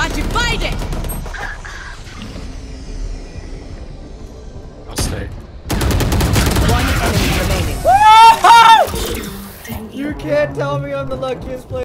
Watch you find it! I'll stay. One enemy remaining. You can't tell me I'm the luckiest player.